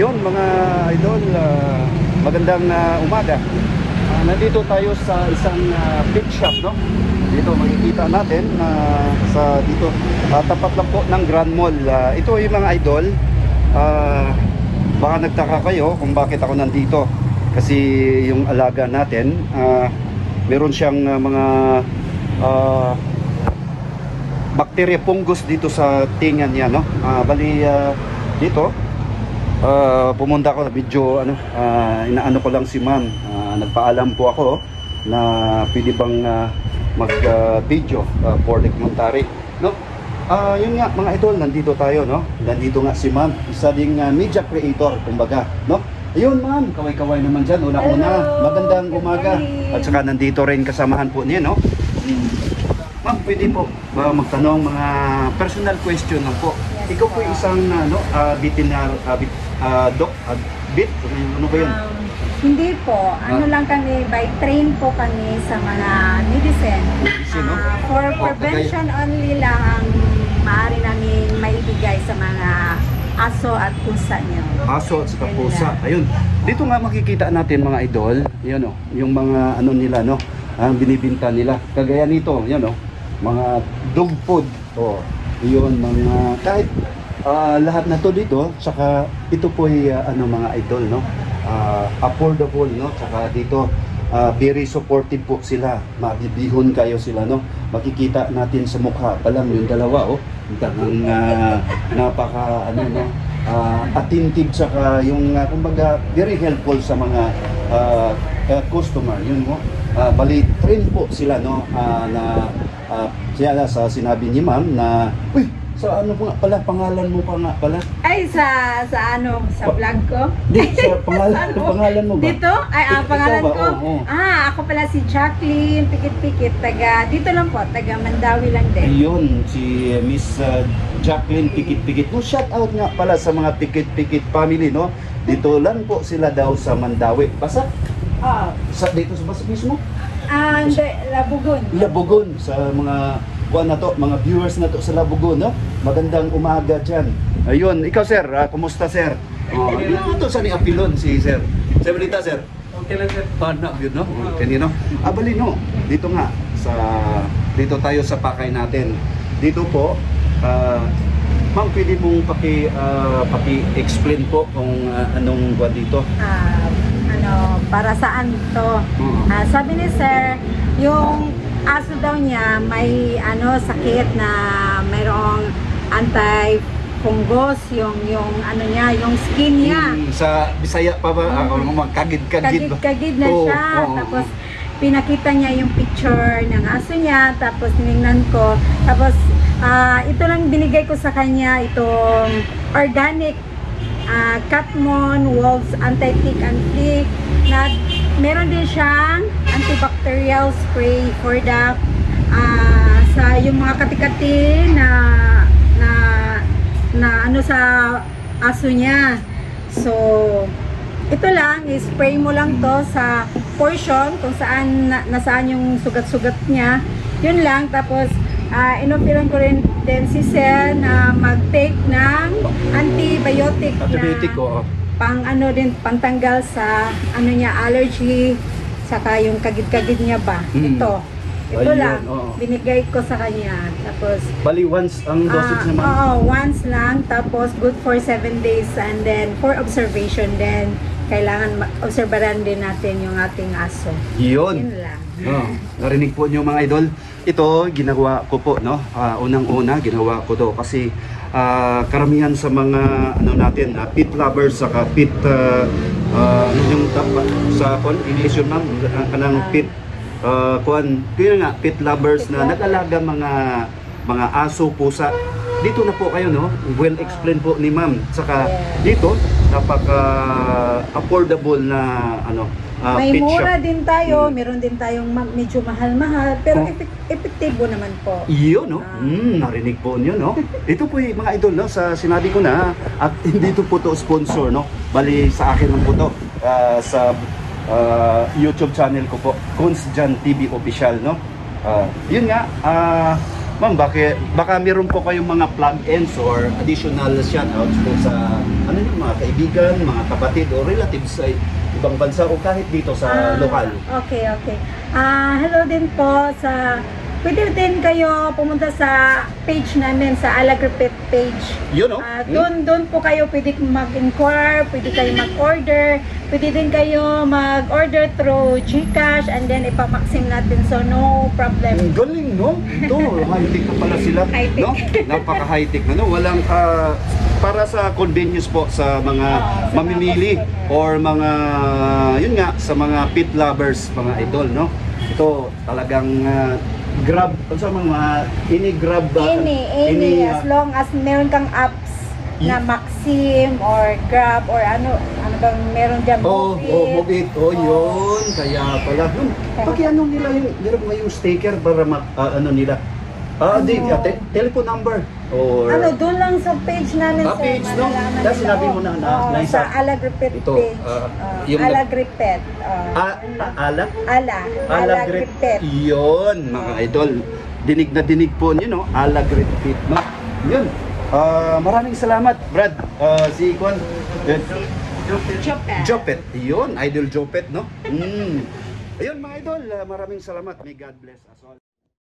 Yun mga idol, ah, magandang ah, umaga. Ah, nandito tayo sa isang ah, pit shop, no? Dito makikita natin na sa dito ah, tapat lang po ng Grand Mall. Ah, ito yung mga idol. Ah, baka nagtaka kayo kung bakit ako nandito. Kasi yung alaga natin, ah, meron siyang ah, mga ah, bacteria fungus dito sa tingan niya, no? Ah, bali ah, dito Ah, pumunta ako medyo ano ah, inaano ko lang si ma'am Ah, nagpaalam po ako na pwede bang ah, mag ah, video ah, for the commentary no Ah, yun nga mga idol nandito tayo no nandito nga si ma'am isa ding ah, media creator kumbaga no Ayun ma'am, kaway-kaway naman dyan, una-una. Hello. Magandang umaga. At saka nandito rin kasamahan po niya, no? Ma'am, pwede po ba magtanong mga personal question lang po. Yes, Ikaw po isang ano, uh, veterinar, ah, bit, ah, doc, ah, bit, ano ba yun? Um, hindi po. Ano Ah. lang kami, by train po kami sa mga medicine. Medicine, no? Ah, for Oh, prevention only lang ang maaari namin maibigay sa mga aso at pusa niyo. Aso at saka pusa. Ayun. Dito nga makikita natin mga idol, yun oh, yung mga ano nila no, ang binibinta nila. Kagaya nito, yan oh, mga dog food. Oh, yun mga kahit ah, lahat na to dito, saka ito po ay ah, ano mga idol no. Ah, affordable no, saka dito ah, very supportive po sila. Mabibihon kayo sila no. Makikita natin sa mukha pa lang yung dalawa oh. Ang ah, napaka ano no ah, attentive saka yung ah, kumbaga very helpful sa mga ah, ah, customer yun mo Ah, bali train po sila no ah, na ah, siya sa sinabi ni ma'am na uy sa ano nga pala pangalan mo pa nga pala Ay, sa, sa ano, sa Pa- vlog ko? di sa pangalan Ano? pangalan mo ba Dito? Ay, ah, Ik- pangalan ba? ko? Oo, oo. Ah, ako pala si Jacqueline Pikit-Pikit. Taga, dito lang po, taga Mandawi lang din. Yun, si Miss uh, Jacqueline Pikit-Pikit. No, shout out nga pala sa mga Pikit-Pikit family, no? Dito lang po sila daw sa Mandawi. Basta, ah, sa, dito sa basta mismo? Ah, hindi, Labugon. Labugon sa mga kuan na to, mga viewers na to sa Labugon, no? Magandang umaga diyan. Ayun, ikaw sir, ah, kumusta sir? Oh, ano to sa ni Apilon si sir? Sir Balita sir. Okay lang sir. Paano yun, no? Kanino? Ah, bali, no. Dito nga, sa, dito tayo sa pakay natin. Dito po, ah, ma'am, pwede mong paki, ah, paki-explain po kung ah, anong buwan dito. Ah, ano, para saan to? Oo. Ah, sabi ni sir, yung aso daw niya may ano sakit na mayroong anti-fungus yung yung ano niya, yung skin niya. Hmm, sa Bisaya pa ba? Ah, Oo. mga kagid-kagid na Oo, siya. oo, tapos pinakita niya yung picture ng aso niya, tapos tinignan ko. Tapos ah, ito lang binigay ko sa kanya, itong organic ah, Catmon Wolves Anti-Tick and Flea na meron din siyang antibacterial spray for the ah, sa yung mga katikati na na na ano sa aso niya. So, ito lang, spray mo lang to sa portion kung saan na, nasaan yung sugat-sugat niya. Yun lang. Tapos, uh, inopiran ko rin din si Sel na mag-take ng antibiotic, Antibiotic, na oo. pang ano din, pangtanggal sa ano niya, allergy, saka yung kagid-kagid niya ba. Mm. Ito. Ito Ayun, lang. oo. Binigay ko sa kanya. Tapos, Bali, once ang dosage Ah, naman. Oo, once lang. Tapos good for 7 days and then for observation then kailangan ma- obserbaran din natin yung ating aso. Yun. Yun lang. Oh, narinig po niyo mga idol. Ito ginagawa ko po no. Ah, unang-una ginawa ko to kasi ah, karamihan sa mga ano natin, ah, pet lovers saka pet ah, ah, ano yung tapa, sa kon English yun ma'am, ang kanang Ah. pet uh, kuan, kaya nga pet lovers na nag-alaga mga mga aso, pusa. Dito na po kayo no. Well explained po ni ma'am. Saka Yeah. dito napaka affordable na ano ah, May pet mura shop. din tayo, Mm. meron din tayong ma- medyo mahal-mahal, pero Oh. epek- epektibo naman po. Iyon, no? Ah. Mm, narinig po niyo, no? Ito po yung mga idol, no? Sa sinabi ko na, at hindi ito po to sponsor, no? Bali, sa akin lang po to. ah, sa ah, YouTube channel ko po, Kunst Jan TV Official, no? Ah, yun nga, ah, Ma'am, bakit, baka meron po kayong mga plug-ins or additional shoutouts po sa ano yung mga kaibigan, mga kapatid o relatives sa ibang bansa o kahit dito sa Ah, lokal. Okay, okay. Ah, hello din po sa Pwede din kayo pumunta sa page namin sa Alagripit page. Yun, no? Ah, doon doon po kayo pwede mag-inquire, pwede kayo mag-order, pwede din kayo mag-order through GCash and then ipamaksim natin so no problem. Ang galing, no? Ito, high-tech na pala sila. High-tech. No? Napaka-high-tech na, no? Walang, ah, para sa convenience po sa mga Oo, sa mamimili mga or mga, yun nga, sa mga pet lovers, mga idol, no? Ito, talagang ah, grab, sa mga ini-grab, ah, Any, any, ah, as long as meron kang apps na Maxim or Grab or ano, ano bang meron dyan, Oh, oh, mobit. Oh, Oh. yun. Kaya pala. Yun. Paki ano nila yung, meron nga yung sticker para ma, ah, ano nila. Ah, di, Ano? ah, te- telephone number. Or, Ano, doon lang sa page namin, Ah, sir. page, no? Dahil sinabi mo na, na- Oo, na sa Alagripet Ito, page. ah, Uh, yung- Alagripet. Uh, Ah, ah, ala? Ala. Alagrit. Alagripet. Yun, mga idol. Dinig na dinig po niyo, no? Alagrit Pit, no? Yun. Ah, maraming salamat, Brad. Ah, si Kwan. Chopet. Jopet. Yun, Idol Jopet, no? Mm. Ayun, mga idol, ah, maraming salamat. May God bless us all.